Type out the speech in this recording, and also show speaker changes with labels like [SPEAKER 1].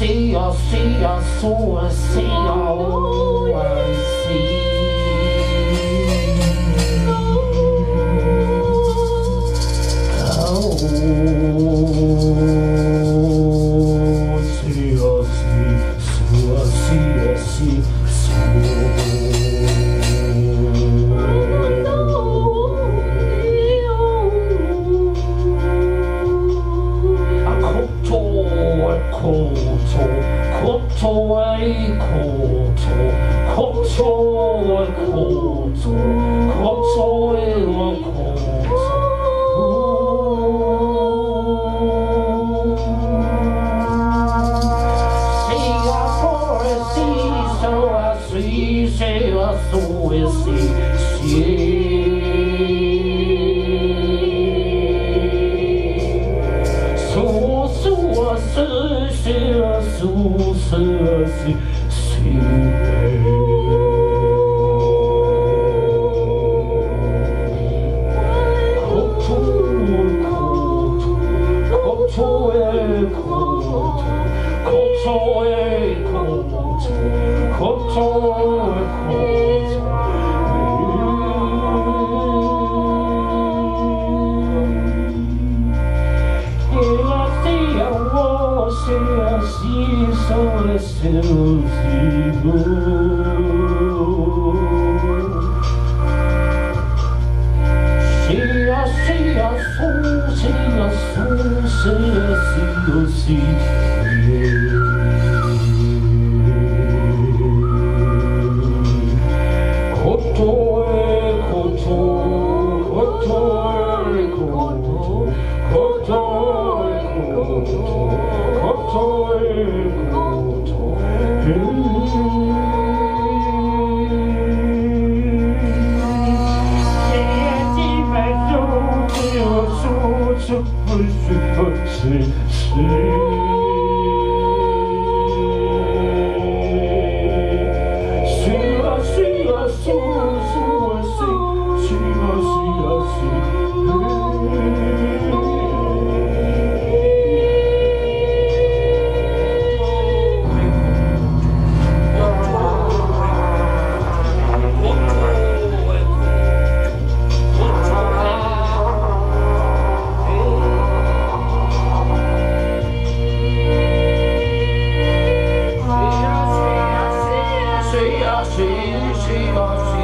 [SPEAKER 1] see, I see, I saw, I see, I see. Koto, koto, 커터와 koto, koto, 커터 koto, koto, I see, say I so will see, see. 거초의 공포 거초의 공포 você assim ensoneceu de dor. Se assim a se a sua, se assim 为什么痴痴 she, oh.